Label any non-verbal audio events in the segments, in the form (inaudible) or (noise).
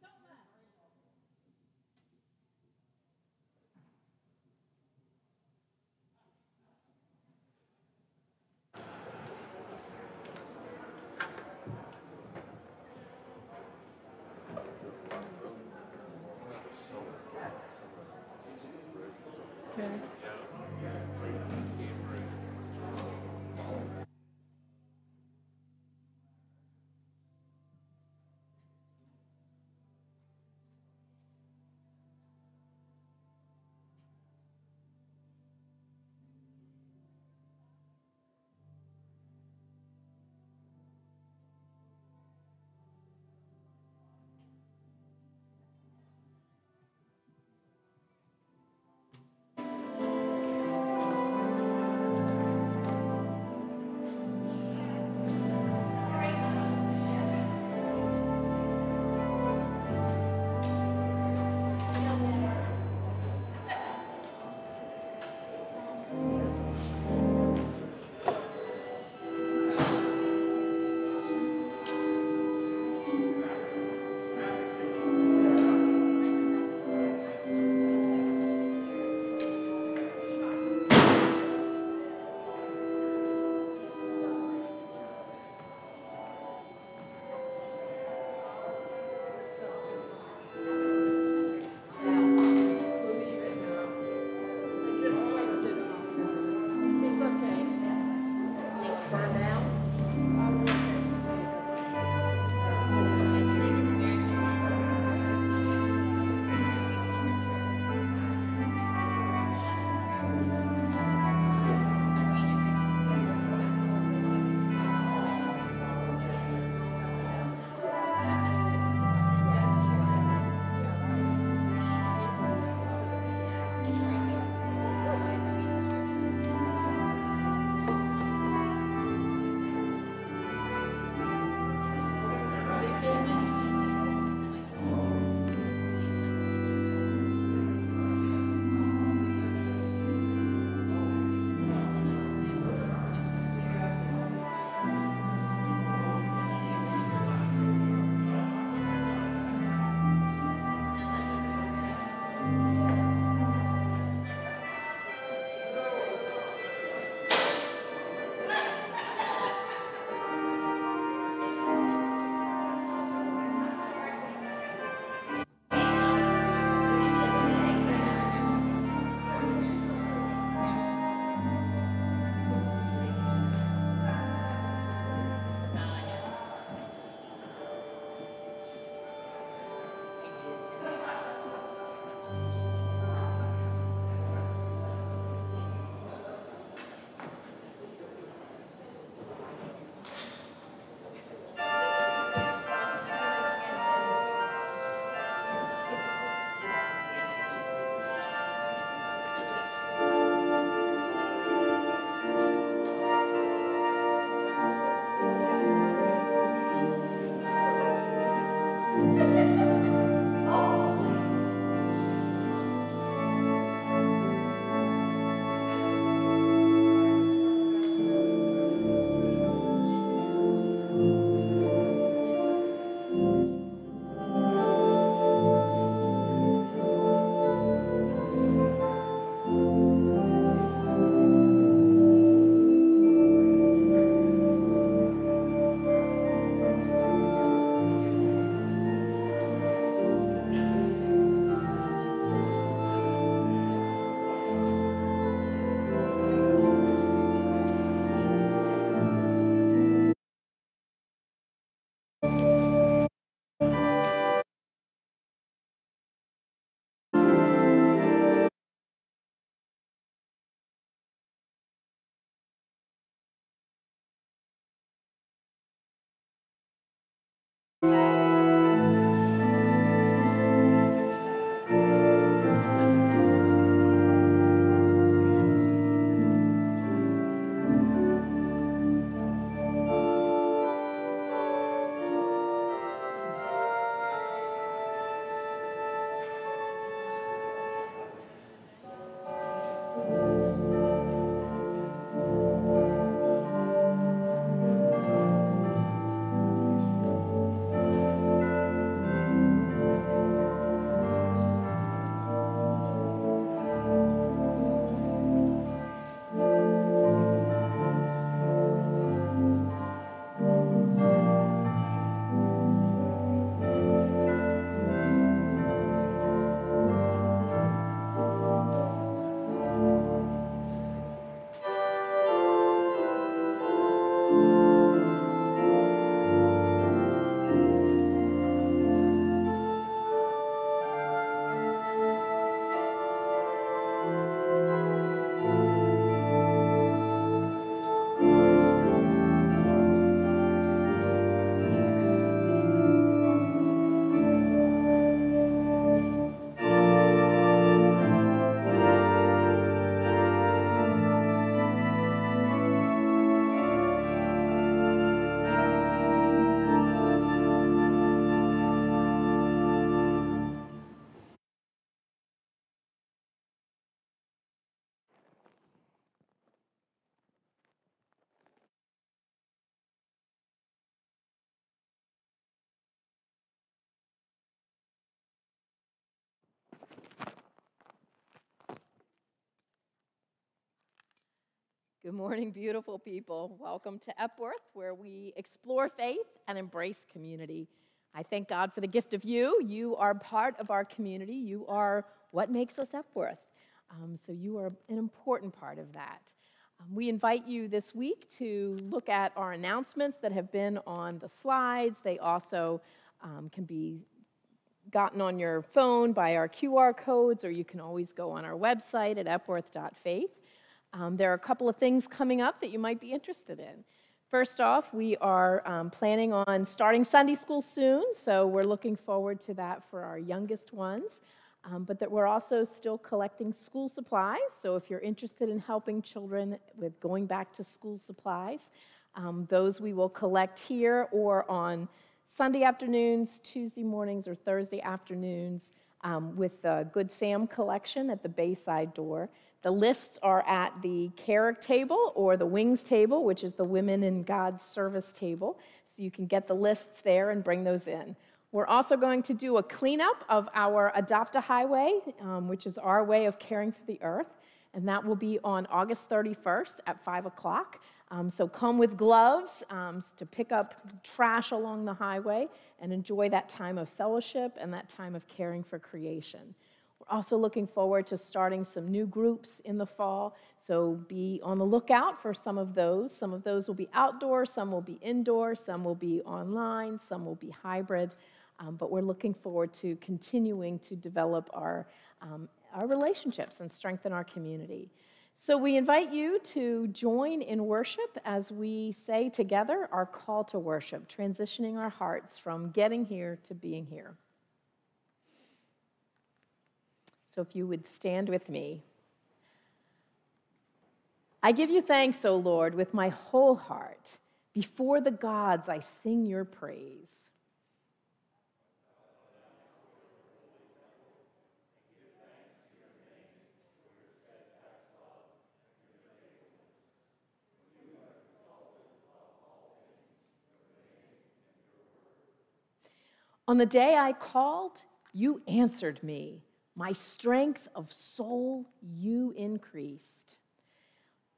Thank Good morning, beautiful people. Welcome to Epworth, where we explore faith and embrace community. I thank God for the gift of you. You are part of our community. You are what makes us Epworth. Um, so you are an important part of that. Um, we invite you this week to look at our announcements that have been on the slides. They also um, can be gotten on your phone by our QR codes, or you can always go on our website at epworth.faith. Um, there are a couple of things coming up that you might be interested in. First off, we are um, planning on starting Sunday school soon, so we're looking forward to that for our youngest ones. Um, but that we're also still collecting school supplies. So if you're interested in helping children with going back to school supplies, um, those we will collect here or on Sunday afternoons, Tuesday mornings, or Thursday afternoons um, with the Good Sam collection at the Bayside door. The lists are at the Carrick table or the Wings table, which is the Women in God's Service table. So you can get the lists there and bring those in. We're also going to do a cleanup of our Adopt a Highway, um, which is our way of caring for the earth, and that will be on August 31st at 5 o'clock. Um, so come with gloves um, to pick up trash along the highway and enjoy that time of fellowship and that time of caring for creation. Also looking forward to starting some new groups in the fall, so be on the lookout for some of those. Some of those will be outdoor, some will be indoor, some will be online, some will be hybrid. Um, but we're looking forward to continuing to develop our, um, our relationships and strengthen our community. So we invite you to join in worship as we say together our call to worship, transitioning our hearts from getting here to being here. So if you would stand with me. I give you thanks, O Lord, with my whole heart. Before the gods, I sing your praise. On the day I called, you answered me. My strength of soul you increased.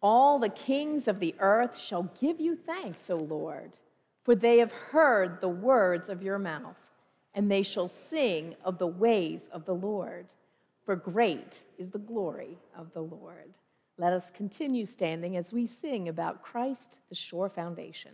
All the kings of the earth shall give you thanks, O Lord, for they have heard the words of your mouth, and they shall sing of the ways of the Lord. For great is the glory of the Lord. Let us continue standing as we sing about Christ, the sure foundation.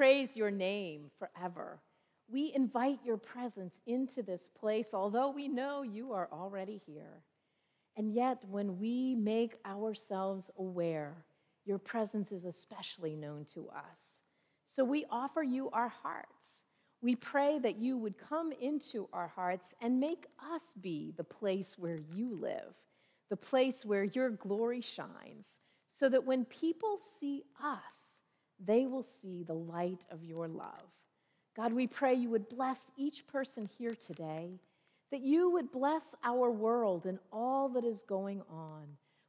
Praise your name forever. we invite your presence into this place, although we know you are already here. And yet, when we make ourselves aware, your presence is especially known to us. So we offer you our hearts. We pray that you would come into our hearts and make us be the place where you live, the place where your glory shines, so that when people see us, they will see the light of your love. God, we pray you would bless each person here today, that you would bless our world and all that is going on.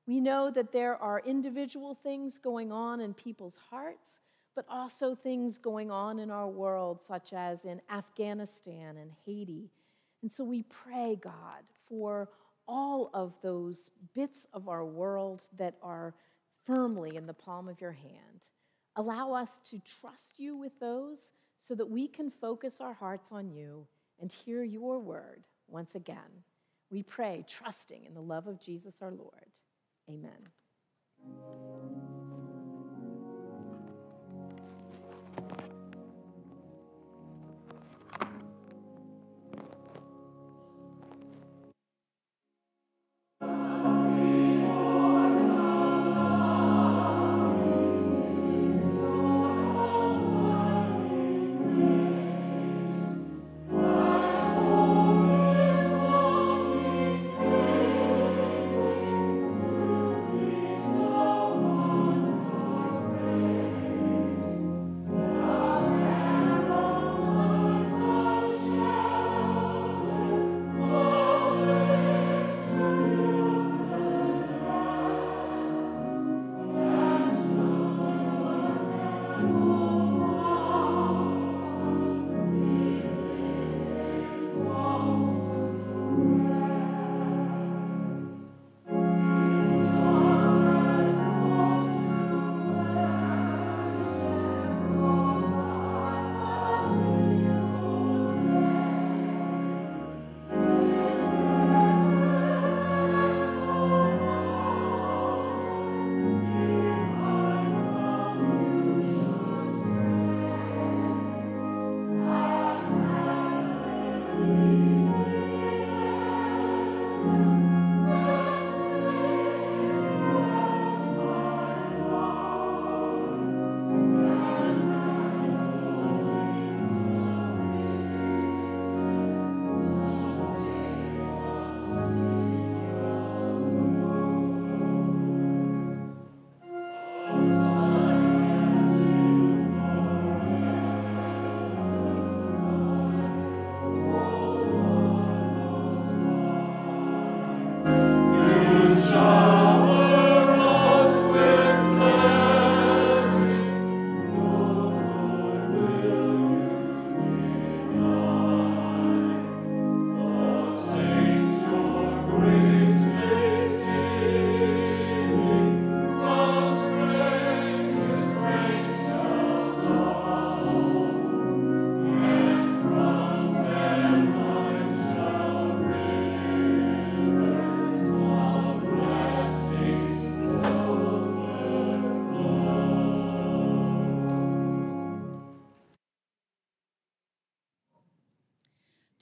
We know that there are individual things going on in people's hearts, but also things going on in our world, such as in Afghanistan and Haiti. And so we pray, God, for all of those bits of our world that are firmly in the palm of your hand. Allow us to trust you with those so that we can focus our hearts on you and hear your word once again. We pray, trusting in the love of Jesus our Lord. Amen.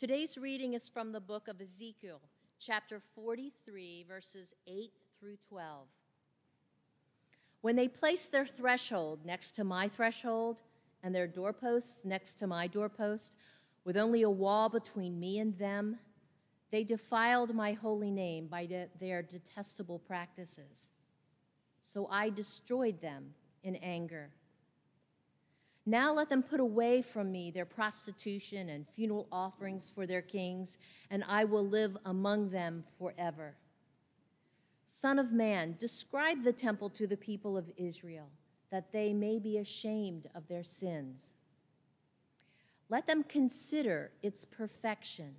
Today's reading is from the book of Ezekiel, chapter 43, verses 8 through 12. When they placed their threshold next to my threshold and their doorposts next to my doorpost, with only a wall between me and them, they defiled my holy name by de their detestable practices. So I destroyed them in anger. Now let them put away from me their prostitution and funeral offerings for their kings, and I will live among them forever. Son of man, describe the temple to the people of Israel, that they may be ashamed of their sins. Let them consider its perfection,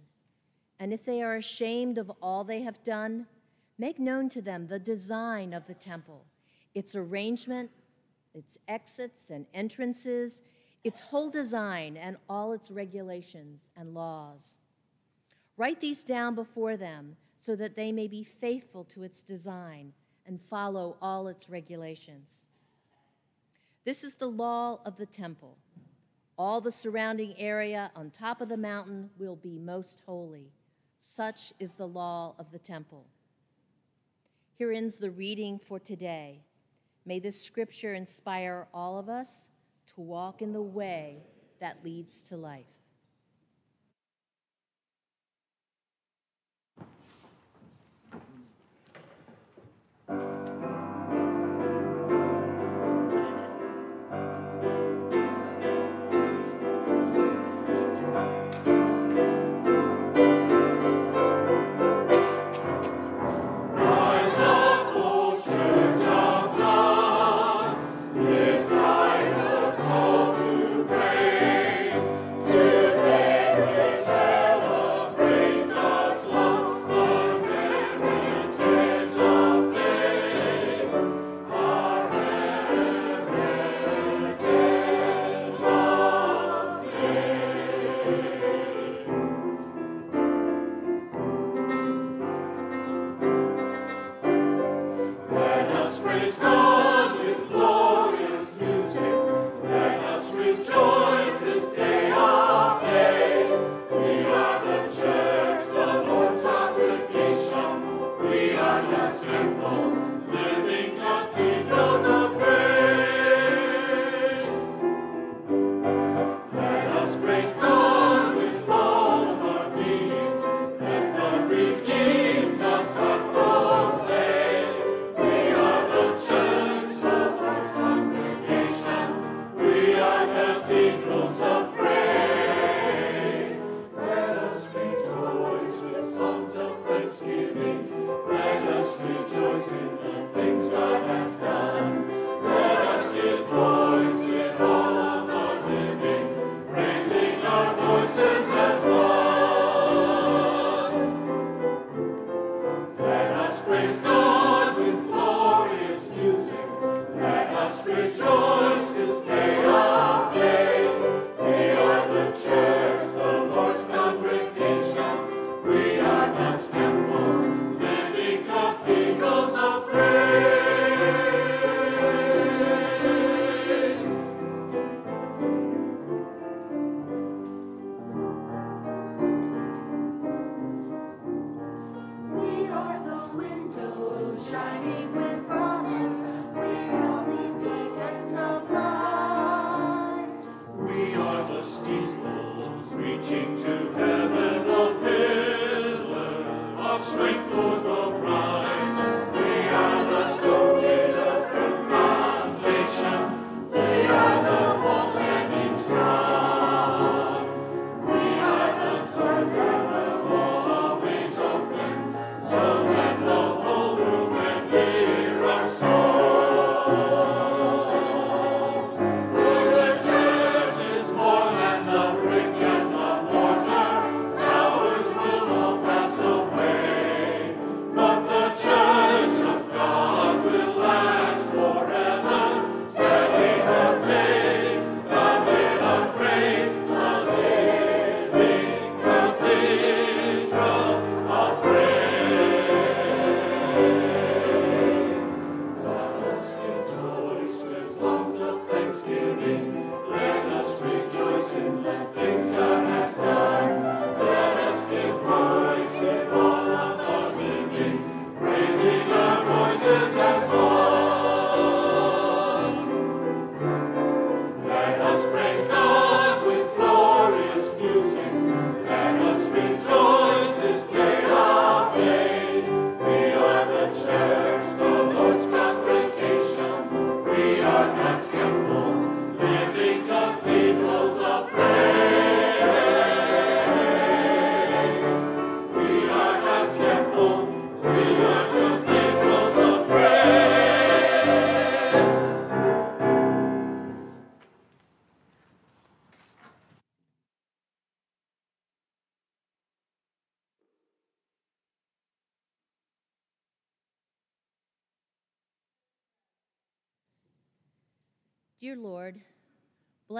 and if they are ashamed of all they have done, make known to them the design of the temple, its arrangement its exits and entrances, its whole design and all its regulations and laws. Write these down before them so that they may be faithful to its design and follow all its regulations. This is the law of the temple. All the surrounding area on top of the mountain will be most holy. Such is the law of the temple. Here ends the reading for today. May this scripture inspire all of us to walk in the way that leads to life.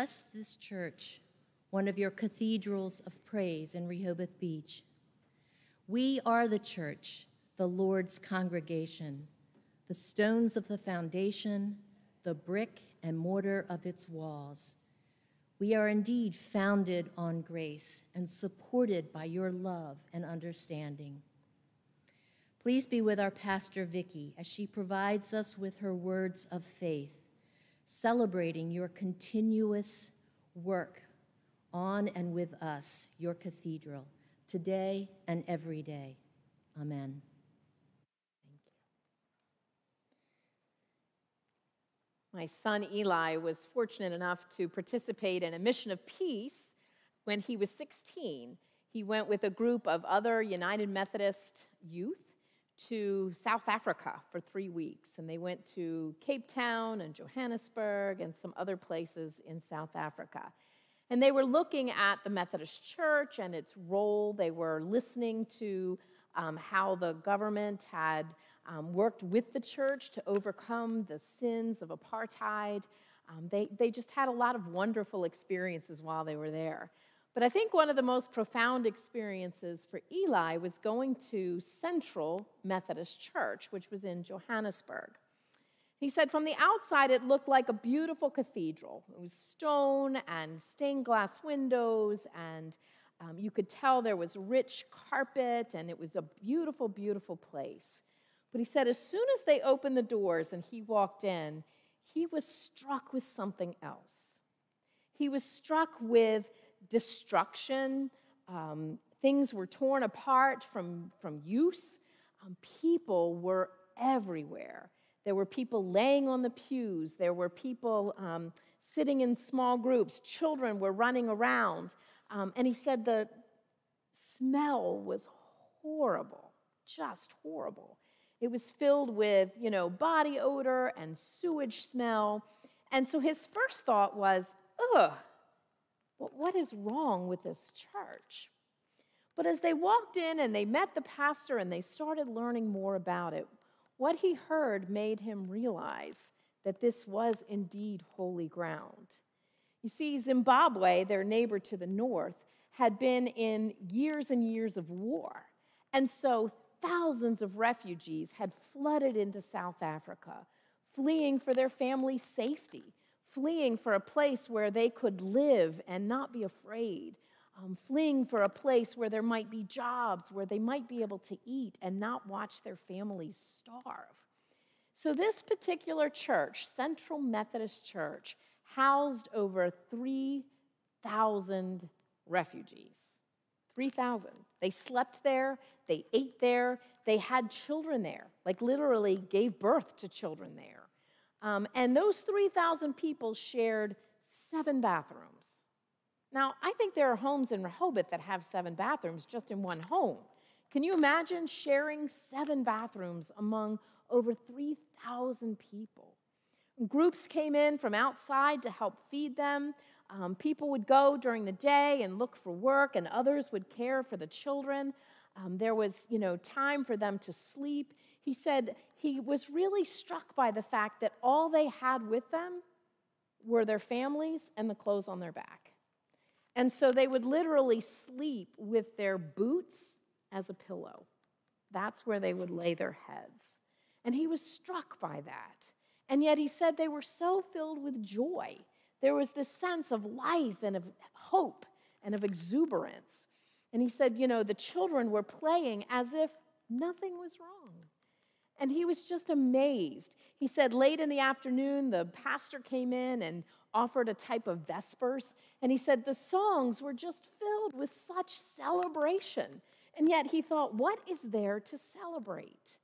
Bless this church, one of your cathedrals of praise in Rehoboth Beach. We are the church, the Lord's congregation, the stones of the foundation, the brick and mortar of its walls. We are indeed founded on grace and supported by your love and understanding. Please be with our pastor, Vicky, as she provides us with her words of faith, celebrating your continuous work on and with us, your cathedral, today and every day. Amen. My son Eli was fortunate enough to participate in a mission of peace when he was 16. He went with a group of other United Methodist youth to South Africa for three weeks. And they went to Cape Town and Johannesburg and some other places in South Africa. And they were looking at the Methodist Church and its role. They were listening to um, how the government had um, worked with the church to overcome the sins of apartheid. Um, they, they just had a lot of wonderful experiences while they were there. But I think one of the most profound experiences for Eli was going to Central Methodist Church, which was in Johannesburg. He said from the outside it looked like a beautiful cathedral. It was stone and stained glass windows, and um, you could tell there was rich carpet, and it was a beautiful, beautiful place. But he said as soon as they opened the doors and he walked in, he was struck with something else. He was struck with destruction. Um, things were torn apart from, from use. Um, people were everywhere. There were people laying on the pews. There were people um, sitting in small groups. Children were running around. Um, and he said the smell was horrible, just horrible. It was filled with, you know, body odor and sewage smell. And so his first thought was, ugh, what is wrong with this church? But as they walked in and they met the pastor and they started learning more about it, what he heard made him realize that this was indeed holy ground. You see, Zimbabwe, their neighbor to the north, had been in years and years of war. And so thousands of refugees had flooded into South Africa, fleeing for their family's safety, fleeing for a place where they could live and not be afraid, um, fleeing for a place where there might be jobs, where they might be able to eat and not watch their families starve. So, this particular church, Central Methodist Church, housed over 3,000 refugees. 3,000. They slept there, they ate there, they had children there, like literally gave birth to children there. Um, and those 3,000 people shared seven bathrooms. Now, I think there are homes in Rehoboth that have seven bathrooms just in one home. Can you imagine sharing seven bathrooms among over 3,000 people? Groups came in from outside to help feed them. Um, people would go during the day and look for work, and others would care for the children. Um, there was, you know, time for them to sleep. He said he was really struck by the fact that all they had with them were their families and the clothes on their back. And so they would literally sleep with their boots as a pillow. That's where they would lay their heads. And he was struck by that. And yet he said they were so filled with joy there was this sense of life and of hope and of exuberance. And he said, you know, the children were playing as if nothing was wrong. And he was just amazed. He said late in the afternoon, the pastor came in and offered a type of Vespers. And he said the songs were just filled with such celebration. And yet he thought, what is there to celebrate?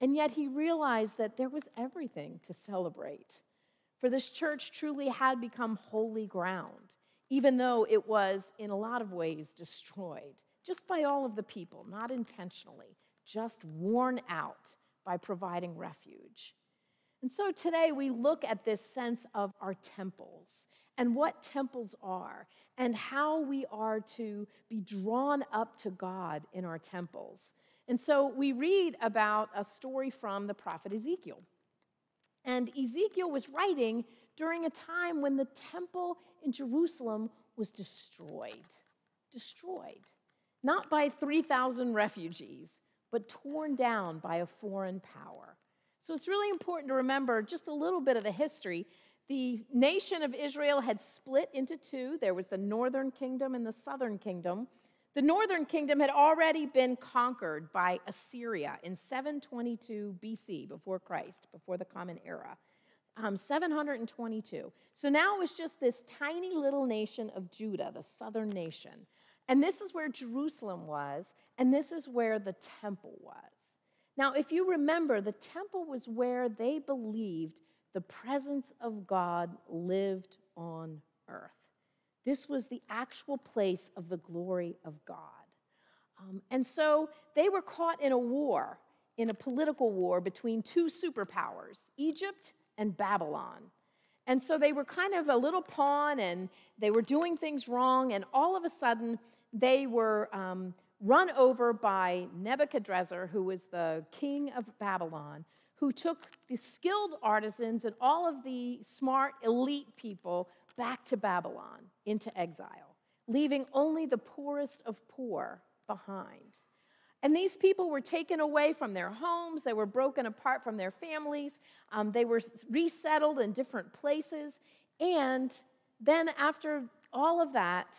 And yet he realized that there was everything to celebrate. For this church truly had become holy ground, even though it was in a lot of ways destroyed, just by all of the people, not intentionally, just worn out by providing refuge. And so today we look at this sense of our temples and what temples are and how we are to be drawn up to God in our temples. And so we read about a story from the prophet Ezekiel. And Ezekiel was writing during a time when the temple in Jerusalem was destroyed. Destroyed. Not by 3,000 refugees, but torn down by a foreign power. So it's really important to remember just a little bit of the history The nation of Israel had split into two. There was the northern kingdom and the southern kingdom. The northern kingdom had already been conquered by Assyria in 722 BC, before Christ, before the Common Era. Um, 722. So now it was just this tiny little nation of Judah, the southern nation. And this is where Jerusalem was, and this is where the temple was. Now, if you remember, the temple was where they believed the presence of God lived on earth. This was the actual place of the glory of God. Um, and so they were caught in a war, in a political war between two superpowers, Egypt and Babylon. And so they were kind of a little pawn and they were doing things wrong, and all of a sudden they were um, run over by Nebuchadnezzar, who was the king of Babylon, who took the skilled artisans and all of the smart elite people back to Babylon into exile, leaving only the poorest of poor behind. And these people were taken away from their homes, they were broken apart from their families, um, they were resettled in different places. And then, after all of that,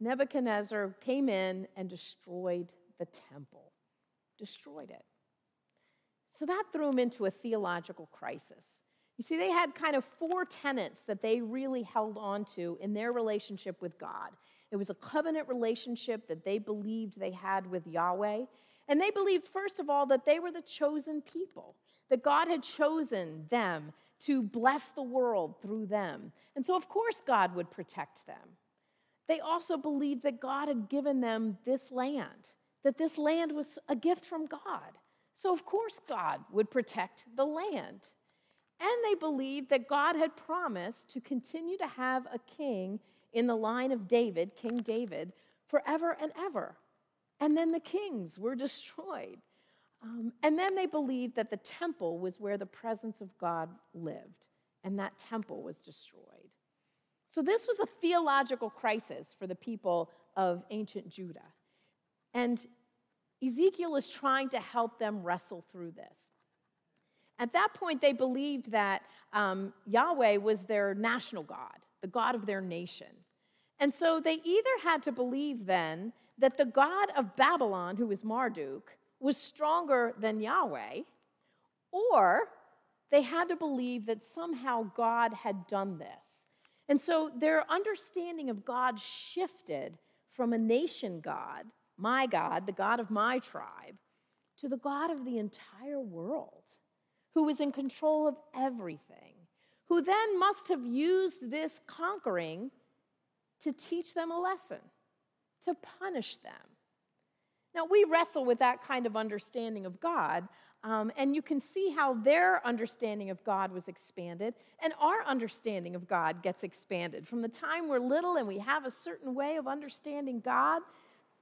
Nebuchadnezzar came in and destroyed the temple, destroyed it. So that threw him into a theological crisis. You see, they had kind of four tenets that they really held on to in their relationship with God. It was a covenant relationship that they believed they had with Yahweh. And they believed, first of all, that they were the chosen people, that God had chosen them to bless the world through them. And so, of course, God would protect them. They also believed that God had given them this land, that this land was a gift from God. So, of course, God would protect the land. And they believed that God had promised to continue to have a king in the line of David, King David, forever and ever. And then the kings were destroyed. Um, and then they believed that the temple was where the presence of God lived, and that temple was destroyed. So, this was a theological crisis for the people of ancient Judah. And Ezekiel is trying to help them wrestle through this. At that point, they believed that um, Yahweh was their national God, the God of their nation. And so they either had to believe then that the God of Babylon, who was Marduk, was stronger than Yahweh, or they had to believe that somehow God had done this. And so their understanding of God shifted from a nation God my God, the God of my tribe, to the God of the entire world, who is in control of everything, who then must have used this conquering to teach them a lesson, to punish them. Now, we wrestle with that kind of understanding of God, um, and you can see how their understanding of God was expanded, and our understanding of God gets expanded. From the time we're little and we have a certain way of understanding God,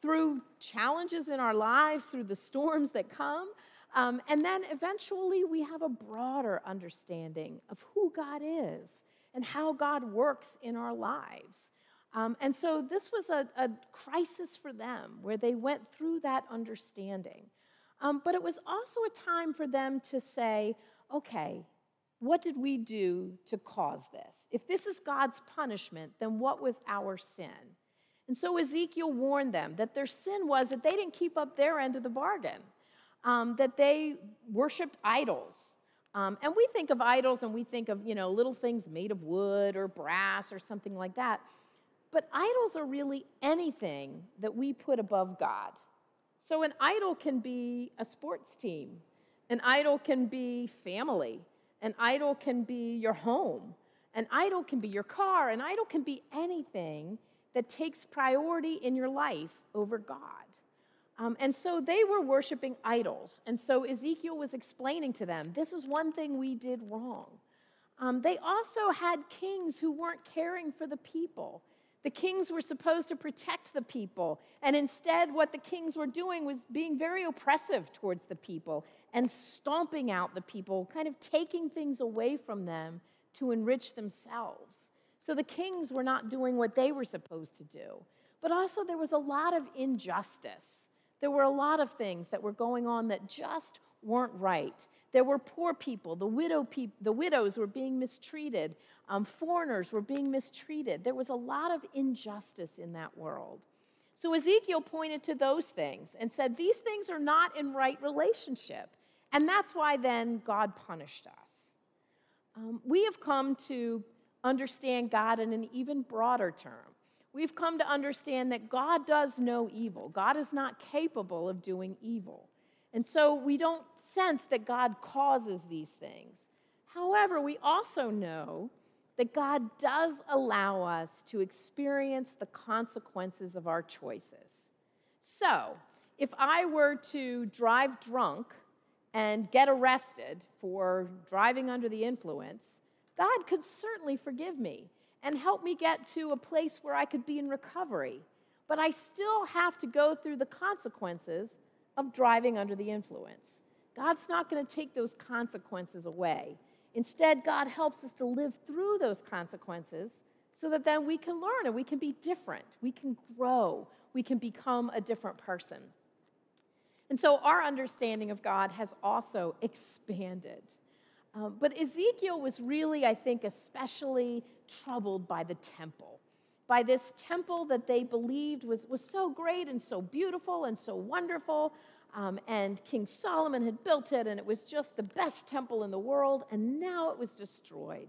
through challenges in our lives, through the storms that come. Um, and then eventually we have a broader understanding of who God is and how God works in our lives. Um, and so this was a, a, crisis for them where they went through that understanding. Um, but it was also a time for them to say, okay, what did we do to cause this? If this is God's punishment, then what was our sin? And so Ezekiel warned them that their sin was that they didn't keep up their end of the bargain, um, that they worshiped idols. Um, and we think of idols and we think of, you know, little things made of wood or brass or something like that. But idols are really anything that we put above God. So an idol can be a sports team, an idol can be family, an idol can be your home, an idol can be your car, an idol can be anything that takes priority in your life over God. Um, and so they were worshiping idols. And so Ezekiel was explaining to them this is one thing we did wrong. Um, they also had kings who weren't caring for the people. The kings were supposed to protect the people. And instead, what the kings were doing was being very oppressive towards the people and stomping out the people, kind of taking things away from them to enrich themselves. So the kings were not doing what they were supposed to do. But also, there was a lot of injustice. There were a lot of things that were going on that just weren't right. There were poor people, the, widow peop- the widows were being mistreated, um, foreigners were being mistreated. There was a lot of injustice in that world. So Ezekiel pointed to those things and said, These things are not in right relationship. And that's why then God punished us. Um, we have come to understand God in an even broader term. We've come to understand that God does no evil, God is not capable of doing evil. And so we don't sense that God causes these things. However, we also know that God does allow us to experience the consequences of our choices. So, if I were to drive drunk and get arrested for driving under the influence, God could certainly forgive me and help me get to a place where I could be in recovery. But I still have to go through the consequences of driving under the influence. God's not going to take those consequences away. Instead, God helps us to live through those consequences so that then we can learn and we can be different. We can grow. We can become a different person. And so our understanding of God has also expanded. Um, but Ezekiel was really, I think, especially troubled by the temple, by this temple that they believed was, was so great and so beautiful and so wonderful. Um, and King Solomon had built it, and it was just the best temple in the world, and now it was destroyed.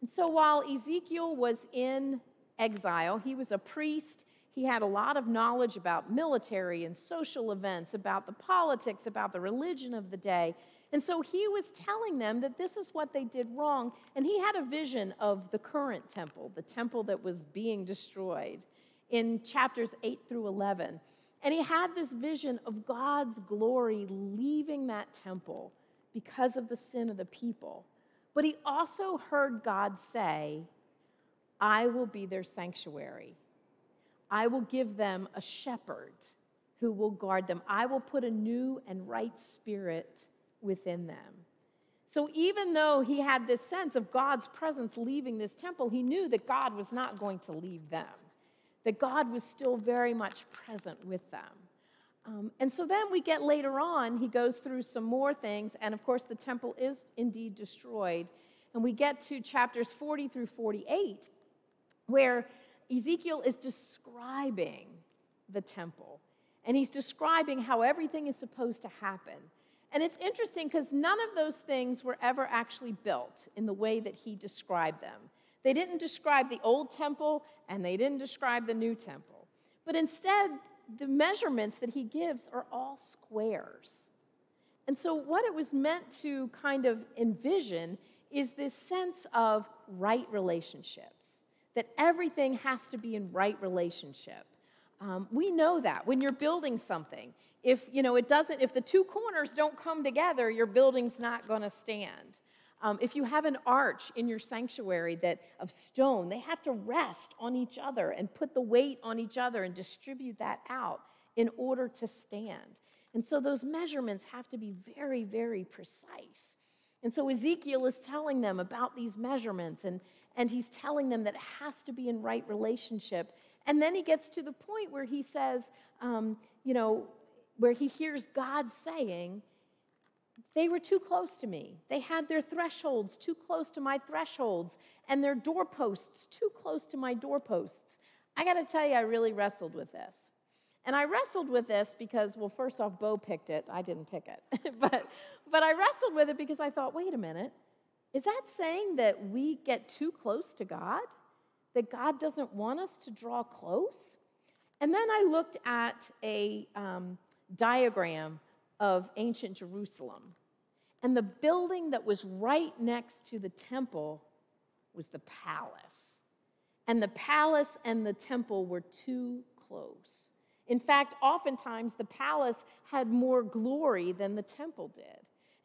And so while Ezekiel was in exile, he was a priest, he had a lot of knowledge about military and social events, about the politics, about the religion of the day. And so he was telling them that this is what they did wrong. And he had a vision of the current temple, the temple that was being destroyed in chapters 8 through 11. And he had this vision of God's glory leaving that temple because of the sin of the people. But he also heard God say, I will be their sanctuary. I will give them a shepherd who will guard them. I will put a new and right spirit within them. So even though he had this sense of God's presence leaving this temple, he knew that God was not going to leave them, that God was still very much present with them. Um, and so then we get later on, he goes through some more things, and of course, the temple is indeed destroyed. And we get to chapters 40 through 48, where Ezekiel is describing the temple, and he's describing how everything is supposed to happen. And it's interesting because none of those things were ever actually built in the way that he described them. They didn't describe the old temple and they didn't describe the new temple. But instead, the measurements that he gives are all squares. And so, what it was meant to kind of envision is this sense of right relationships, that everything has to be in right relationship. Um, we know that when you're building something, if you know it doesn't, if the two corners don't come together, your building's not going to stand. Um, if you have an arch in your sanctuary that of stone, they have to rest on each other and put the weight on each other and distribute that out in order to stand. And so those measurements have to be very, very precise. And so Ezekiel is telling them about these measurements, and, and he's telling them that it has to be in right relationship. And then he gets to the point where he says, um, you know, where he hears God saying, they were too close to me. They had their thresholds too close to my thresholds and their doorposts too close to my doorposts. I got to tell you, I really wrestled with this. And I wrestled with this because, well, first off, Bo picked it. I didn't pick it. (laughs) but, but I wrestled with it because I thought, wait a minute. Is that saying that we get too close to God? That God doesn't want us to draw close? And then I looked at a um, diagram of ancient Jerusalem. And the building that was right next to the temple was the palace. And the palace and the temple were too close. In fact, oftentimes the palace had more glory than the temple did.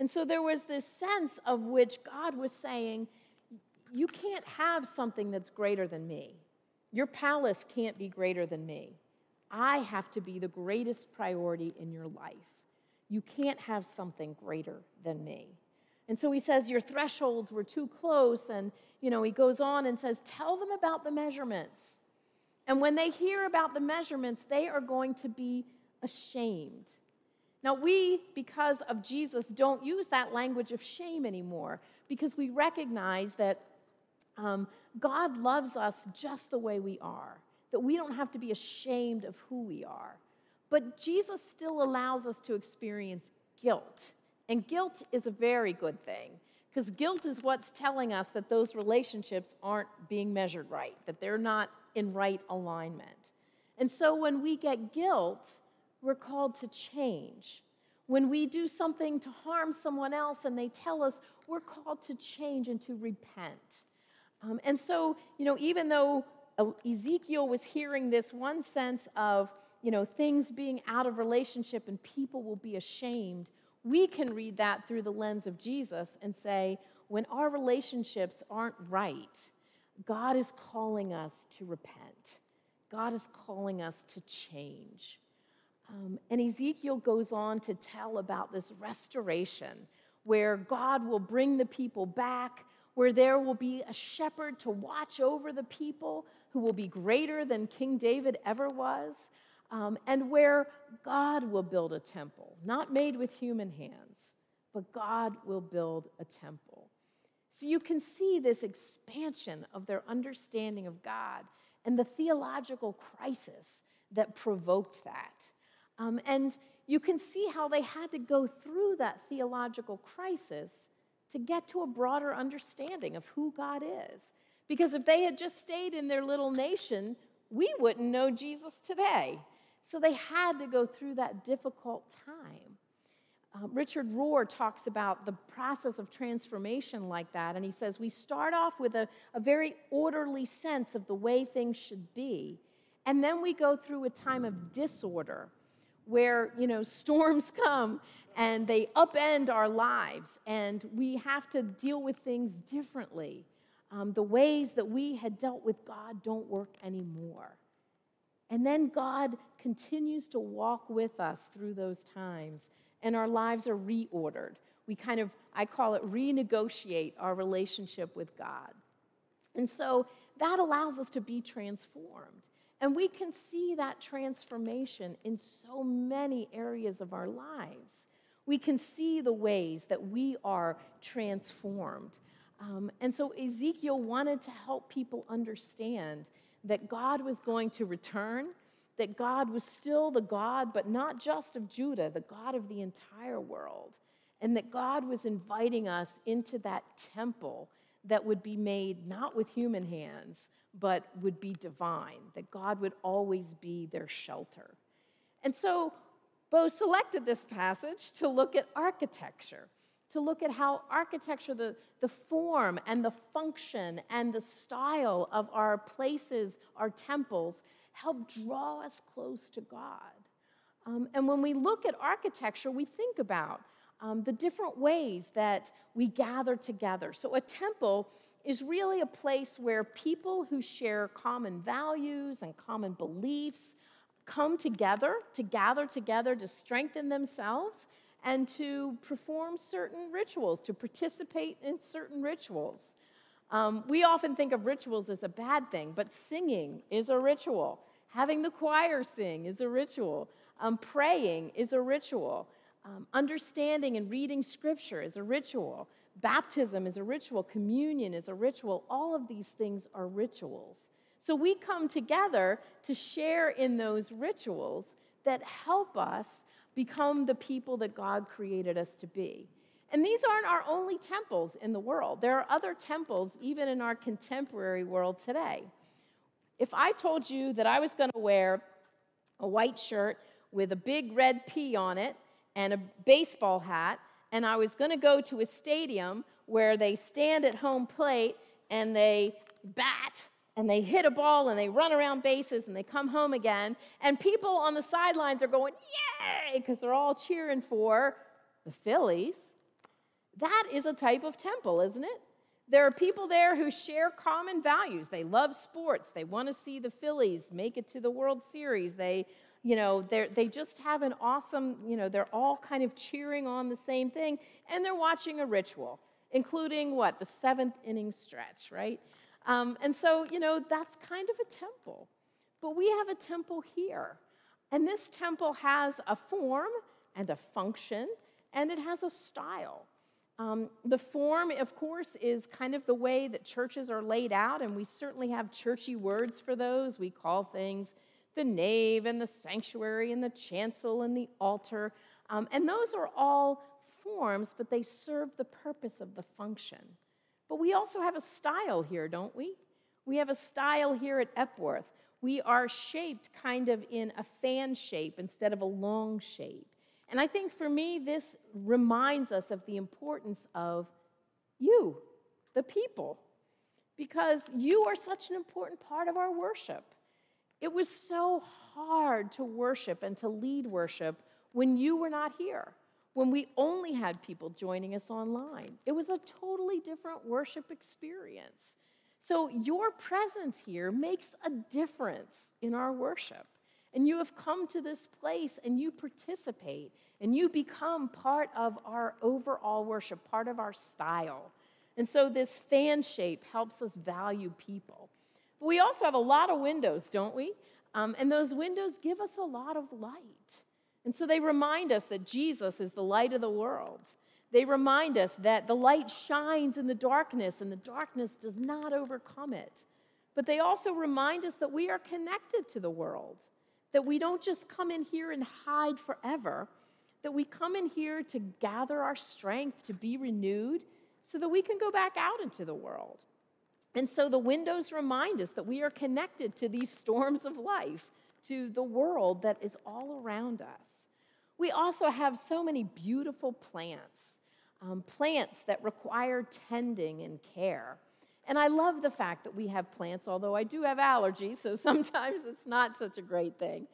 And so there was this sense of which God was saying, You can't have something that's greater than me. Your palace can't be greater than me. I have to be the greatest priority in your life. You can't have something greater than me. And so he says, Your thresholds were too close. And, you know, he goes on and says, Tell them about the measurements. And when they hear about the measurements, they are going to be ashamed. Now, we, because of Jesus, don't use that language of shame anymore because we recognize that um, God loves us just the way we are, that we don't have to be ashamed of who we are. But Jesus still allows us to experience guilt. And guilt is a very good thing because guilt is what's telling us that those relationships aren't being measured right, that they're not in right alignment. And so when we get guilt, we're called to change. When we do something to harm someone else and they tell us, we're called to change and to repent. Um, and so, you know, even though Ezekiel was hearing this one sense of, you know, things being out of relationship and people will be ashamed, we can read that through the lens of Jesus and say, when our relationships aren't right, God is calling us to repent. God is calling us to change. Um, and Ezekiel goes on to tell about this restoration where God will bring the people back, where there will be a shepherd to watch over the people who will be greater than King David ever was, um, and where God will build a temple, not made with human hands, but God will build a temple. So you can see this expansion of their understanding of God and the theological crisis that provoked that. Um, and you can see how they had to go through that theological crisis to get to a broader understanding of who God is. Because if they had just stayed in their little nation, we wouldn't know Jesus today. So they had to go through that difficult time. Uh, Richard Rohr talks about the process of transformation like that, and he says we start off with a, a very orderly sense of the way things should be, and then we go through a time of disorder where you know storms (laughs) come and they upend our lives and we have to deal with things differently. Um, the ways that we had dealt with god don't work anymore. And then god continues to walk with us through those times and our lives are reordered. We kind of i call it renegotiate our relationship with god. And so that allows us to be transformed and we can see that transformation in so many areas of our lives. We can see the ways that we are transformed. Um, and so Ezekiel wanted to help people understand that God was going to return, that God was still the God, but not just of Judah, the God of the entire world, and that God was inviting us into that temple that would be made not with human hands, but would be divine, that God would always be their shelter. And so Bo selected this passage to look at architecture, to look at how architecture, the, the form and the function and the style of our places, our temples, help draw us close to God. Um, and when we look at architecture, we think about um, the different ways that we gather together. So, a temple is really a place where people who share common values and common beliefs come together to gather together to strengthen themselves and to perform certain rituals, to participate in certain rituals. Um, we often think of rituals as a bad thing, but singing is a ritual. Having the choir sing is a ritual. Um, praying is a ritual. Um, understanding and reading scripture is a ritual. Baptism is a ritual, communion is a ritual. All of these things are rituals. So we come together to share in those rituals that help us become the people that God created us to be. And these aren't our only temples in the world. There are other temples even in our contemporary world today. If I told you that I was going to wear a white shirt with a big red P on it and a baseball hat and I was going to go to a stadium where they stand at home plate and they bat and they hit a ball and they run around bases and they come home again. And people on the sidelines are going, Yay! because they're all cheering for the Phillies. That is a type of temple, isn't it? There are people there who share common values. They love sports. They want to see the Phillies make it to the World Series. They you know, they they just have an awesome, you know, they're all kind of cheering on the same thing, and they're watching a ritual, including what? The seventh inning stretch, right? Um, and so, you know, that's kind of a temple. But we have a temple here. And this temple has a form and a function, and it has a style. Um, the form, of course, is kind of the way that churches are laid out, and we certainly have churchy words for those. We call things the nave and the sanctuary and the chancel and the altar. Um, and those are all forms, but they serve the purpose of the function. But we also have a style here, don't we? We have a style here at Epworth. We are shaped kind of in a fan shape instead of a long shape. And I think for me, this reminds us of the importance of you, the people, because you are such an important part of our worship. It was so hard to worship and to lead worship when you were not here, when we only had people joining us online. It was a totally different worship experience. So, your presence here makes a difference in our worship. And you have come to this place and you participate and you become part of our overall worship, part of our style. And so, this fan shape helps us value people. But we also have a lot of windows, don't we? Um, and those windows give us a lot of light. And so they remind us that Jesus is the light of the world. They remind us that the light shines in the darkness and the darkness does not overcome it. But they also remind us that we are connected to the world, that we don't just come in here and hide forever, that we come in here to gather our strength, to be renewed, so that we can go back out into the world. And so the windows remind us that we are connected to these storms of life, to the world that is all around us. We also have so many beautiful plants, um, plants that require tending and care. And I love the fact that we have plants, although I do have allergies, so (laughs) sometimes it's not such a great thing.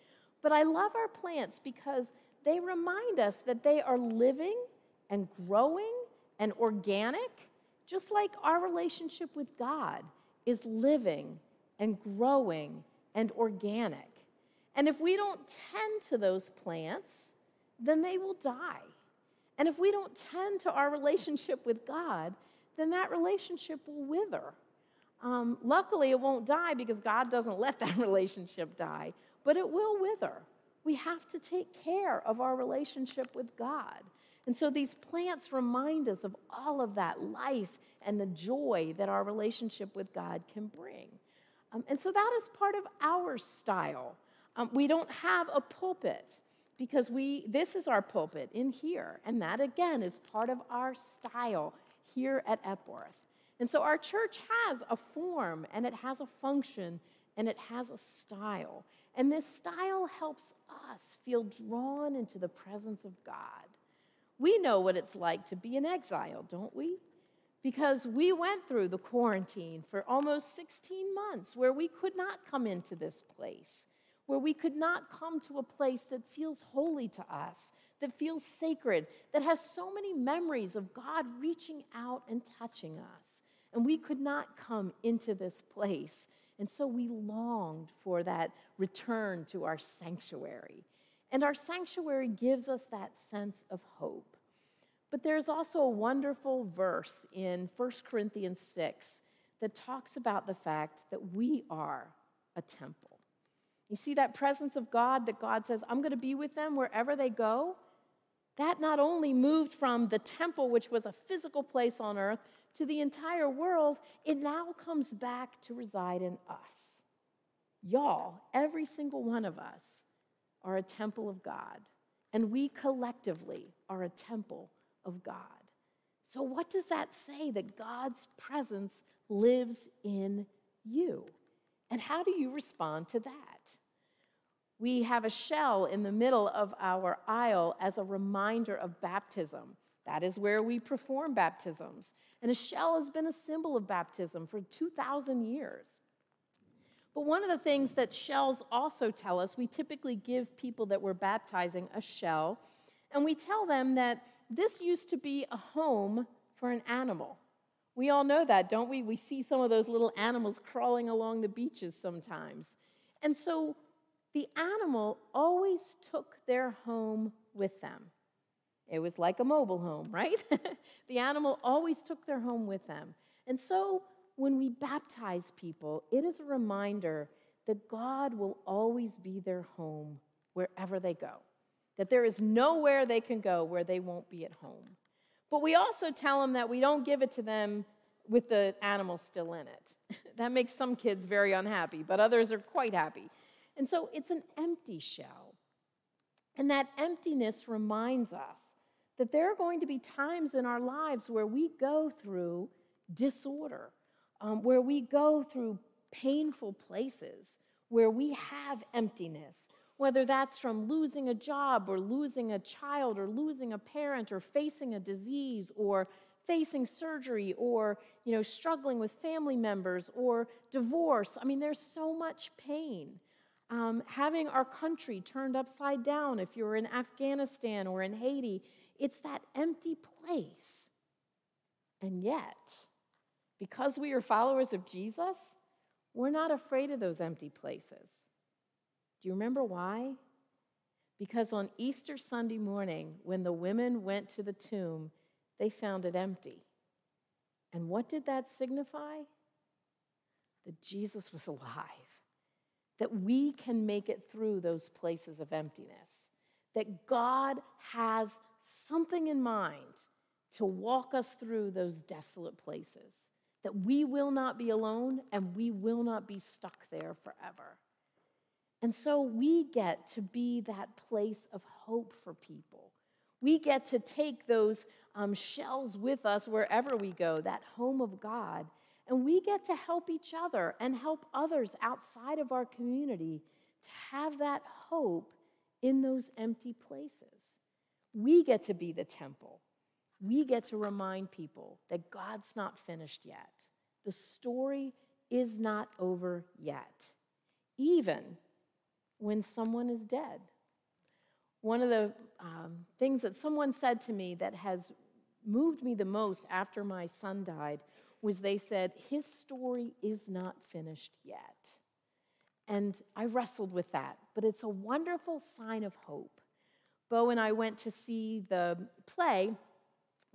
But I love our plants because they remind us that they are living and growing and organic just like our relationship with God is living and growing and organic. And if we don't tend to those plants, then they will die. And if we don't tend to our relationship with God, then that relationship will wither. Um, luckily, it won't die because God doesn't let that (laughs) relationship die, but it will wither. We have to take care of our relationship with God. And so these plants remind us of all of that life and the joy that our relationship with God can bring. Um, and so that is part of our style. Um, we don't have a pulpit because we this is our pulpit in here and that again is part of our style here at epworth and so our church has a form and it has a function and it has a style and this style helps us feel drawn into the presence of god we know what it's like to be in exile, don't we? Because we went through the quarantine for almost 16 months where we could not come into this place, where we could not come to a place that feels holy to us, that feels sacred, that has so many memories of God reaching out and touching us. And we could not come into this place. And so we longed for that return to our sanctuary. And our sanctuary gives us that sense of hope. But there's also a wonderful verse in 1 Corinthians 6 that talks about the fact that we are a temple. You see that presence of God that God says, I'm going to be with them wherever they go? That not only moved from the temple, which was a physical place on earth, to the entire world, it now comes back to reside in us. Y'all, every single one of us, are a temple of God, and we collectively are a temple of God. So, what does that say? That God's presence lives in you. And how do you respond to that? We have a shell in the middle of our aisle as a reminder of baptism. That is where we perform baptisms. And a shell has been a symbol of baptism for 2,000 years. But one of the things that shells also tell us, we typically give people that we're baptizing a shell, and we tell them that this used to be a home for an animal. We all know that, don't we? We see some of those little animals crawling along the beaches sometimes. And so the animal always took their home with them. It was like a mobile home, right? (laughs) the animal always took their home with them. And so when we baptize people, it is a reminder that God will always be their home wherever they go. that there is nowhere they can go where they won't be at home. But we also tell them that we don't give it to them with the animal still in it. (laughs) that makes some kids very unhappy, but others are quite happy. And so it's an empty shell. And that emptiness reminds us that there are going to be times in our lives where we go through disorder, um, where we go through painful places, where we have emptiness, whether that's from losing a job or losing a child or losing a parent or facing a disease or facing surgery or you know struggling with family members or divorce. I mean there's so much pain. Um, having our country turned upside down if you're in afghanistan or in haiti it's that empty place. And yet because we are followers of jesus we're not afraid of those empty places do you remember why? Because on Easter Sunday morning, when the women went to the tomb, they found it empty. And what did that signify? That Jesus was alive, that we can make it through those places of emptiness, that God has something in mind to walk us through those desolate places, that we will not be alone and we will not be stuck there forever. And so we get to be that place of hope for people. We get to take those um, shells with us wherever we go, that home of God, and we get to help each other and help others outside of our community to have that hope in those empty places. We get to be the temple. We get to remind people that God's not finished yet. The story is not over yet. Even when someone is dead. One of the um, things that someone said to me that has moved me the most after my son died was they said, His story is not finished yet. And I wrestled with that, but it's a wonderful sign of hope. Bo and I went to see the play,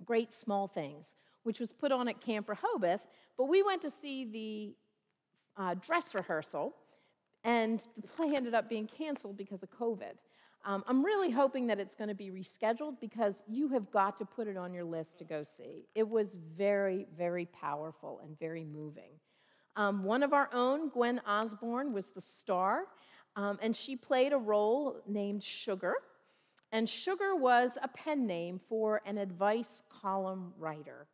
Great Small Things, which was put on at Camp Rehoboth, but we went to see the uh, dress rehearsal and the play ended up being canceled because of COVID. Um, I'm really hoping that it's going to be rescheduled because you have got to put it on your list to go see. It was very, very powerful and very moving. Um, one of our own, Gwen Osborne, was the star, um, and she played a role named Sugar. And Sugar was a pen name for an advice column writer.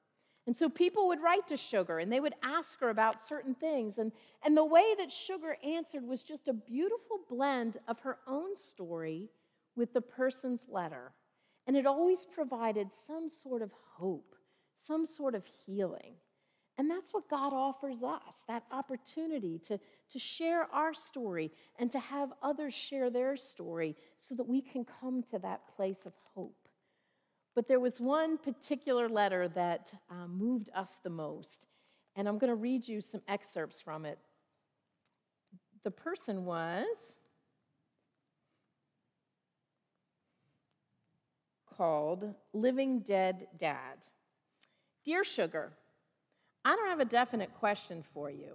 And so people would write to Sugar and they would ask her about certain things. And, and the way that Sugar answered was just a beautiful blend of her own story with the person's letter. And it always provided some sort of hope, some sort of healing. And that's what God offers us that opportunity to, to share our story and to have others share their story so that we can come to that place of hope. But there was one particular letter that um, moved us the most, and I'm going to read you some excerpts from it. The person was called Living Dead Dad. Dear Sugar, I don't have a definite question for you.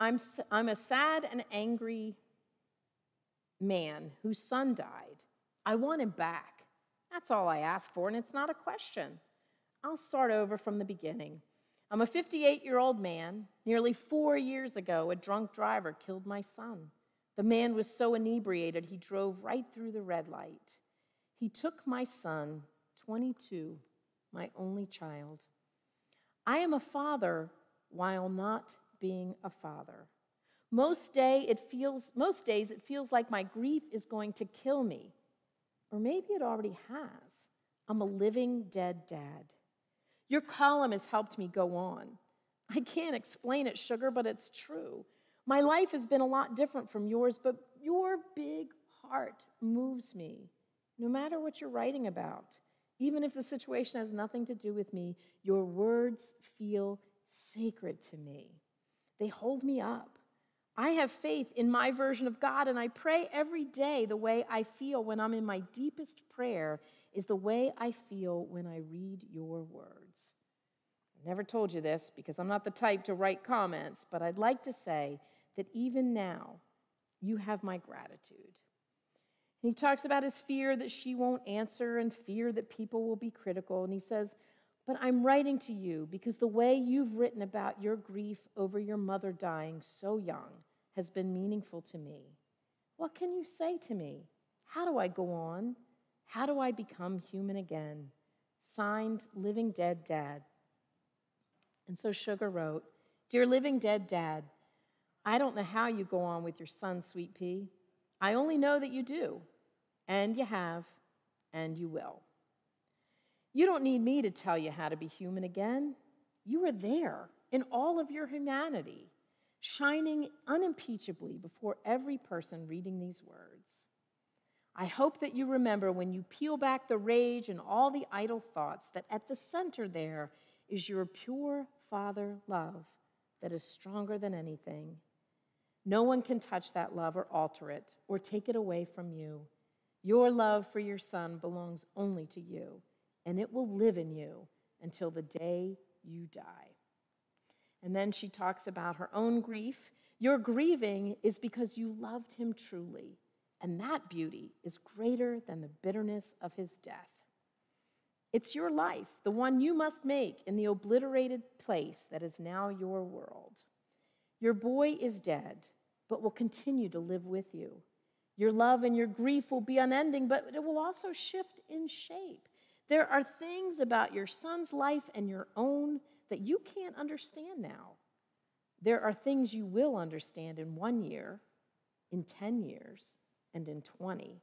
I'm, I'm a sad and angry man whose son died. I want him back. That's all I ask for, and it's not a question. I'll start over from the beginning. I'm a 58 year old man. Nearly four years ago, a drunk driver killed my son. The man was so inebriated, he drove right through the red light. He took my son, 22, my only child. I am a father while not being a father. Most day it feels most days it feels like my grief is going to kill me. Or maybe it already has. I'm a living dead dad. Your column has helped me go on. I can't explain it, sugar, but it's true. My life has been a lot different from yours, but your big heart moves me, no matter what you're writing about. Even if the situation has nothing to do with me, your words feel sacred to me. They hold me up. I have faith in my version of God, and I pray every day the way I feel when I'm in my deepest prayer is the way I feel when I read your words. I never told you this because I'm not the type to write comments, but I'd like to say that even now, you have my gratitude. He talks about his fear that she won't answer and fear that people will be critical. And he says, But I'm writing to you because the way you've written about your grief over your mother dying so young has been meaningful to me. What can you say to me? How do I go on? How do I become human again? Signed, Living Dead Dad. And so Sugar wrote, Dear Living Dead Dad, I don't know how you go on with your son, Sweet Pea. I only know that you do, and you have, and you will. You don't need me to tell you how to be human again. You are there in all of your humanity, shining unimpeachably before every person reading these words. I hope that you remember when you peel back the rage and all the idle thoughts that at the center there is your pure Father love that is stronger than anything no one can touch that love or alter it or take it away from you. Your love for your son belongs only to you, and it will live in you until the day you die. And then she talks about her own grief. Your grieving is because you loved him truly, and that beauty is greater than the bitterness of his death. It's your life, the one you must make in the obliterated place that is now your world. Your boy is dead, but will continue to live with you. Your love and your grief will be unending, but it will also shift in shape. There are things about your son's life and your own that you can't understand now. There are things you will understand in one year, in 10 years, and in 20.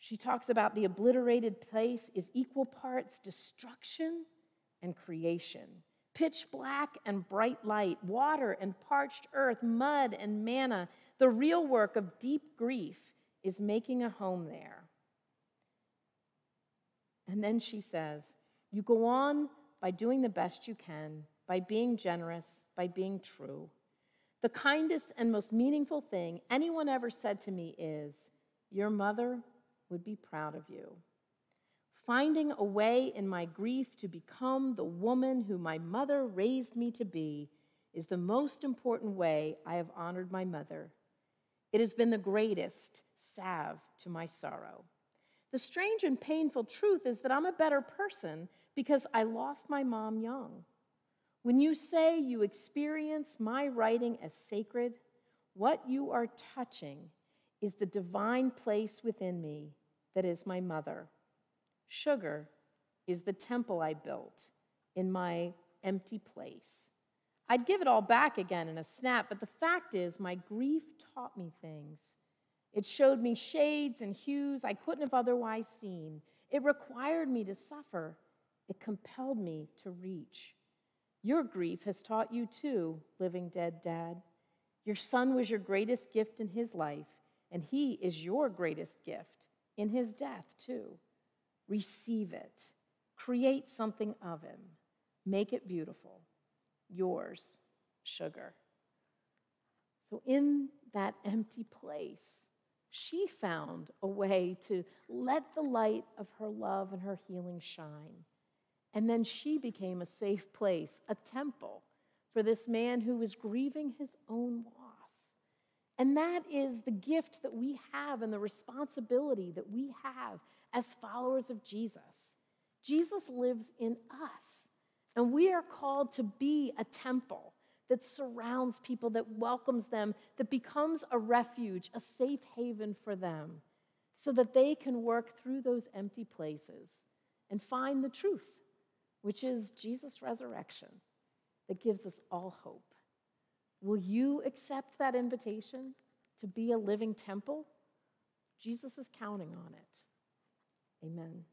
She talks about the obliterated place is equal parts destruction and creation pitch black and bright light, water and parched earth, mud and manna. The real work of deep grief is making a home there. And then she says, You go on by doing the best you can, by being generous, by being true. The kindest and most meaningful thing anyone ever said to me is, Your mother would be proud of you finding a way in my grief to become the woman who my mother raised me to be is the most important way I have honored my mother. It has been the greatest salve to my sorrow. The strange and painful truth is that I'm a better person because I lost my mom young. When you say you experience my writing as sacred, what you are touching is the divine place within me that is my mother. Sugar is the temple I built in my empty place. I'd give it all back again in a snap, but the fact is, my grief taught me things. It showed me shades and hues I couldn't have otherwise seen. It required me to suffer. It compelled me to reach. Your grief has taught you too, living dead dad. Your son was your greatest gift in his life, and he is your greatest gift in his death too receive it, create something of him, make it beautiful. Yours, sugar. So, in that empty place, she found a way to let the light of her love and her healing shine. And then she became a safe place, a temple for this man who was grieving his own loss. And that is the gift that we have and the responsibility that we have as followers of Jesus. Jesus lives in us, and we are called to be a temple that surrounds people, that welcomes them, that becomes a refuge, a safe haven for them, so that they can work through those empty places and find the truth, which is Jesus' resurrection that gives us all hope. Will you accept that invitation to be a living temple? Jesus is counting on it. Amen.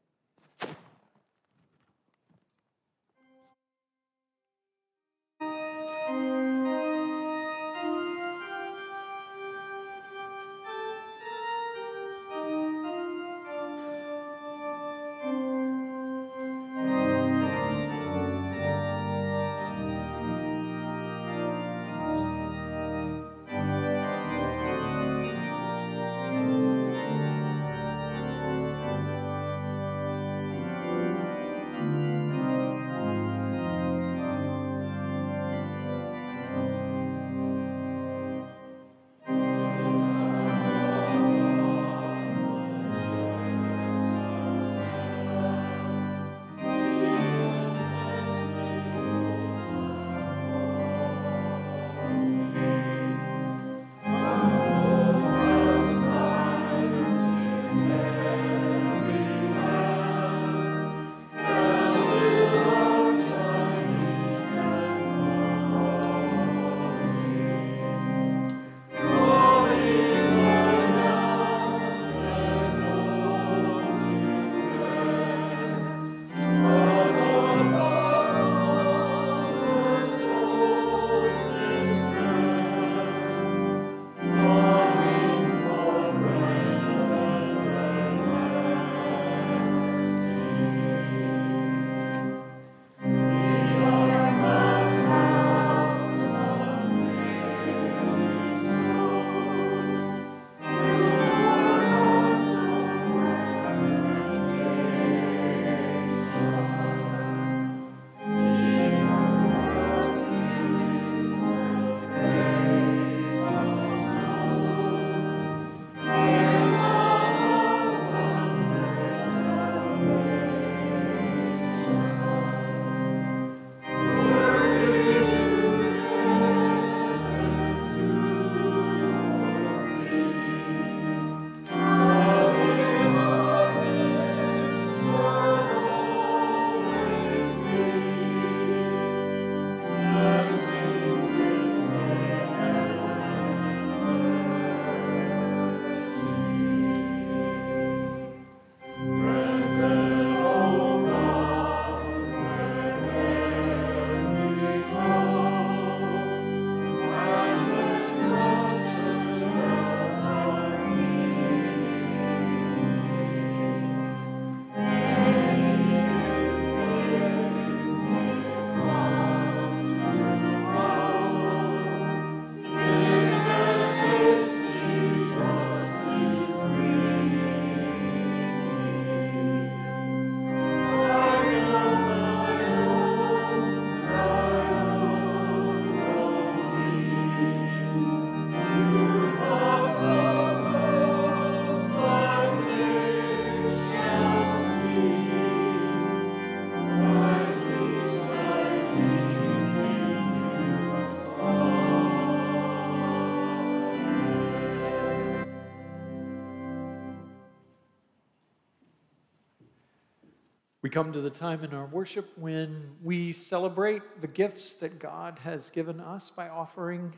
Come to the time in our worship when we celebrate the gifts that God has given us by offering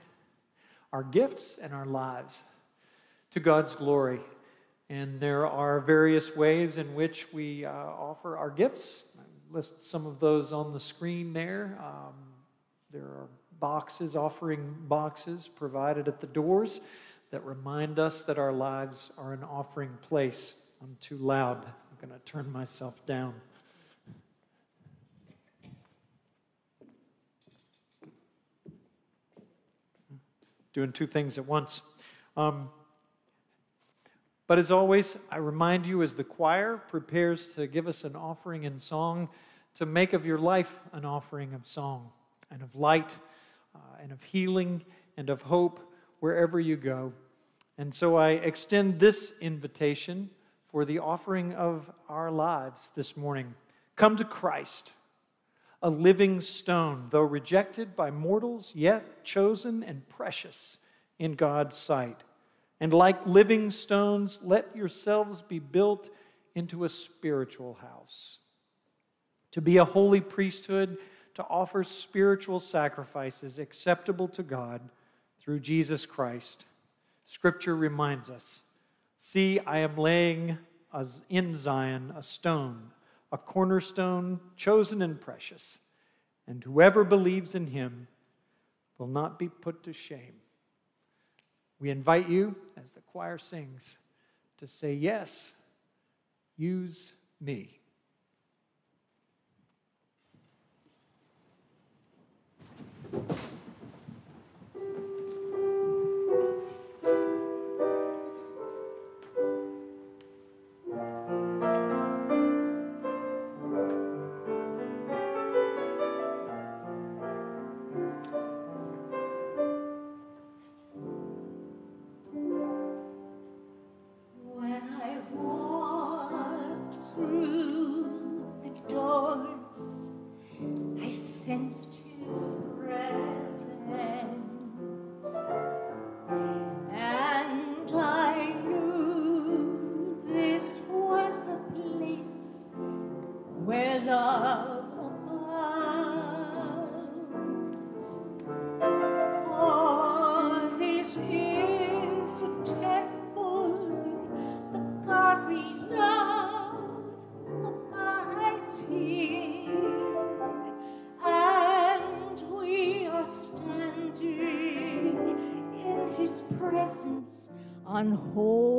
our gifts and our lives to God's glory. And there are various ways in which we uh, offer our gifts. I list some of those on the screen there. Um, there are boxes, offering boxes provided at the doors that remind us that our lives are an offering place. I'm too loud. I'm going to turn myself down. Doing two things at once. Um, but as always, I remind you as the choir prepares to give us an offering in song, to make of your life an offering of song and of light uh, and of healing and of hope wherever you go. And so I extend this invitation for the offering of our lives this morning. Come to Christ a living stone, though rejected by mortals, yet chosen and precious in God's sight. And like living stones, let yourselves be built into a spiritual house. To be a holy priesthood, to offer spiritual sacrifices acceptable to God through Jesus Christ. Scripture reminds us See, I am laying in Zion a stone a cornerstone, chosen and precious. And whoever believes in him will not be put to shame. We invite you, as the choir sings, to say, Yes, use me. on hold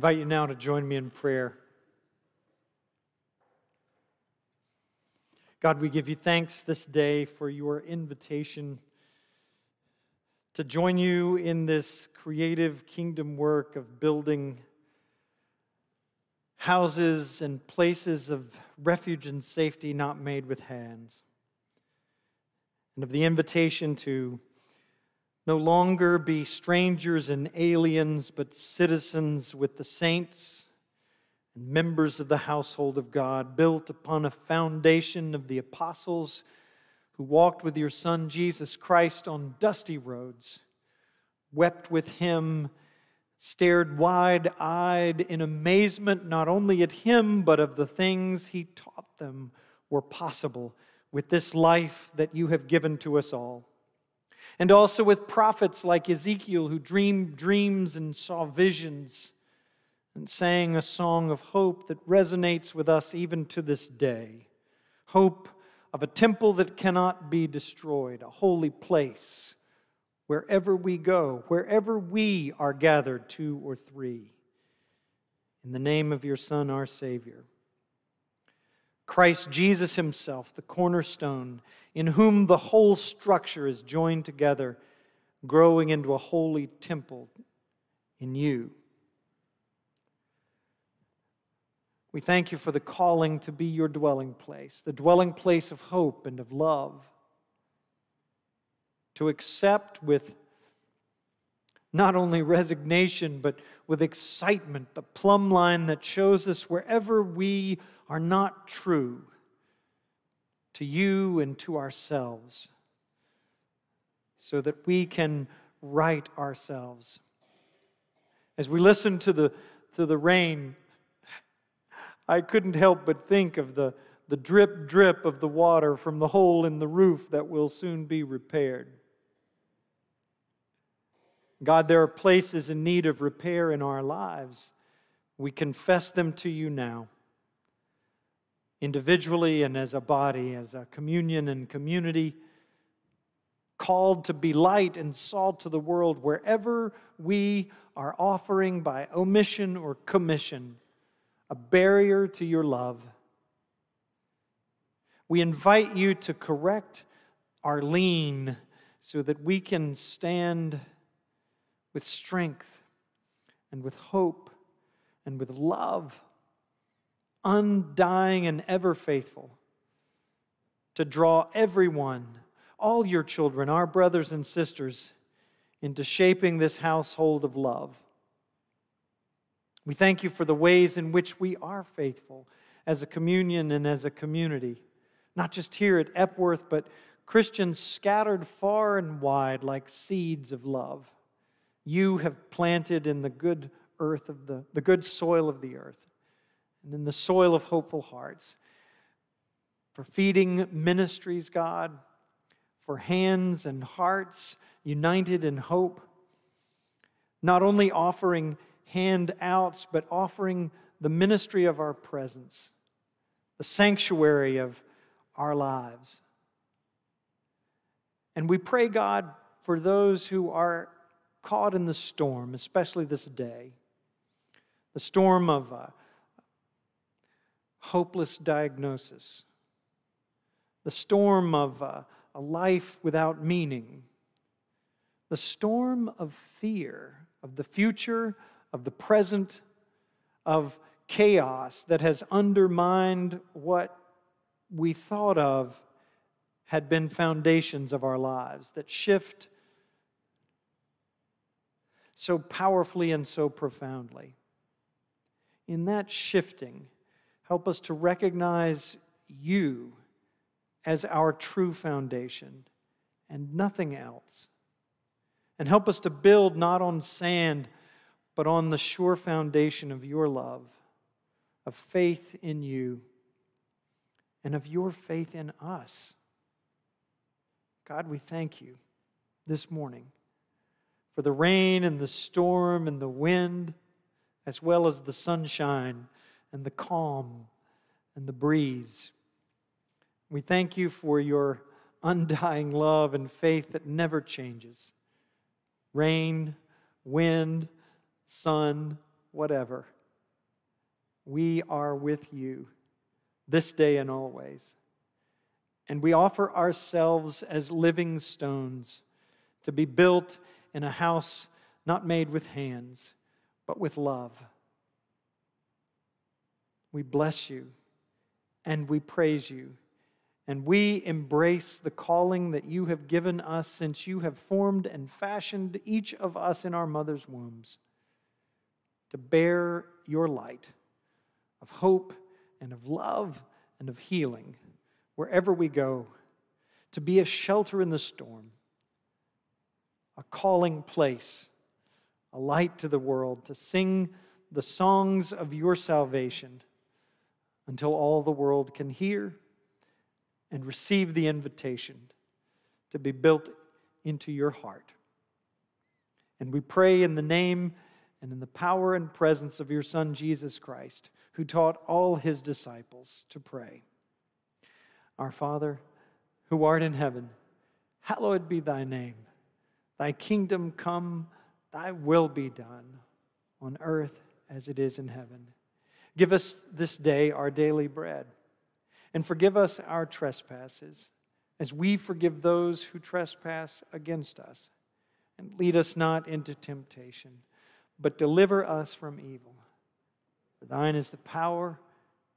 invite you now to join me in prayer. God, we give you thanks this day for your invitation to join you in this creative kingdom work of building houses and places of refuge and safety not made with hands, and of the invitation to no longer be strangers and aliens, but citizens with the saints and members of the household of God, built upon a foundation of the apostles who walked with your Son Jesus Christ on dusty roads, wept with him stared wide eyed in amazement not only at him, but of the things he taught them were possible with this life that you have given to us all. And also with prophets like Ezekiel, who dreamed dreams and saw visions and sang a song of hope that resonates with us even to this day. Hope of a temple that cannot be destroyed, a holy place wherever we go, wherever we are gathered, two or three. In the name of your Son, our Savior. Christ Jesus Himself, the cornerstone, in whom the whole structure is joined together, growing into a holy temple in you. We thank you for the calling to be your dwelling place, the dwelling place of hope and of love to accept with not only resignation, but with excitement, the plumb line that shows us wherever we are not true to you and to ourselves, so that we can right ourselves. As we listen to the, to the rain, I couldn't help but think of the, the drip drip of the water from the hole in the roof that will soon be repaired. God, there are places in need of repair in our lives. We confess them to you now, individually and as a body, as a communion and community, called to be light and salt to the world wherever we are offering by omission or commission a barrier to your love. We invite you to correct our lean so that we can stand with strength and with hope and with love, undying and ever faithful, to draw everyone, all your children, our brothers and sisters, into shaping this household of love. We thank you for the ways in which we are faithful as a communion and as a community, not just here at Epworth, but Christians scattered far and wide like seeds of love you have planted in the good earth of the, the good soil of the earth and in the soil of hopeful hearts. For feeding ministries, God, for hands and hearts united in hope, not only offering handouts, but offering the ministry of our presence, the sanctuary of our lives. And we pray, God, for those who are caught in the storm, especially this day. The storm of a hopeless diagnosis, the storm of uh, a life without meaning, the storm of fear of the future, of the present, of chaos that has undermined what we thought of had been foundations of our lives, that shift so powerfully and so profoundly. In that shifting, help us to recognize you as our true foundation and nothing else. And help us to build not on sand, but on the sure foundation of your love, of faith in you, and of your faith in us. God, we thank you this morning for the rain and the storm and the wind, as well as the sunshine and the calm and the breeze. We thank you for your undying love and faith that never changes. Rain, wind, sun, whatever. We are with you this day and always. And we offer ourselves as living stones to be built in a house not made with hands, but with love. We bless you and we praise you. And we embrace the calling that you have given us since you have formed and fashioned each of us in our mother's wombs to bear your light of hope and of love and of healing wherever we go, to be a shelter in the storm, a calling place, a light to the world, to sing the songs of your salvation until all the world can hear and receive the invitation to be built into your heart. And we pray in the name and in the power and presence of your Son, Jesus Christ, who taught all his disciples to pray. Our Father, who art in heaven, hallowed be thy name. Thy kingdom come, thy will be done, on earth as it is in heaven. Give us this day our daily bread, and forgive us our trespasses, as we forgive those who trespass against us. And lead us not into temptation, but deliver us from evil. For thine is the power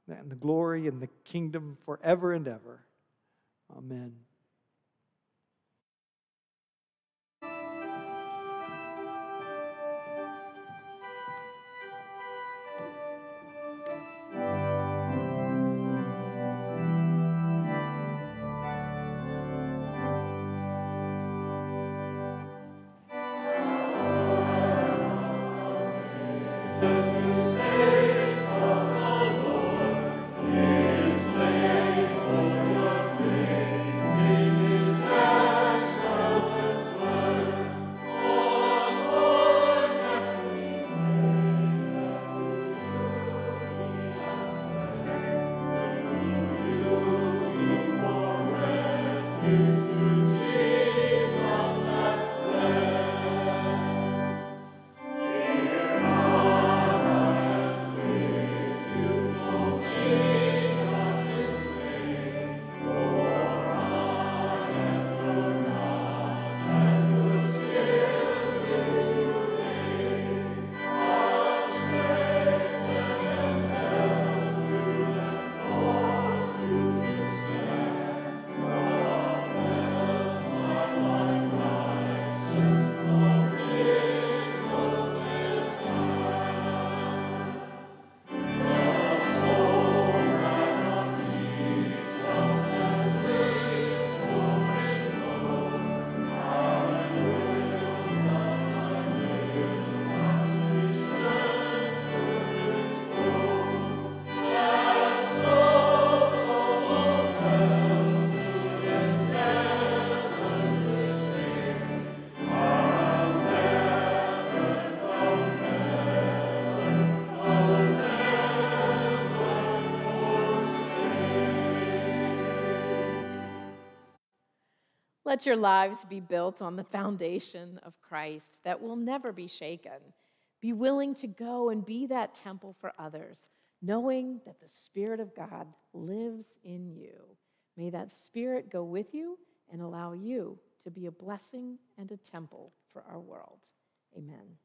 and the glory and the kingdom forever and ever. Amen. Let your lives be built on the foundation of Christ that will never be shaken. Be willing to go and be that temple for others, knowing that the Spirit of God lives in you. May that Spirit go with you and allow you to be a blessing and a temple for our world. Amen.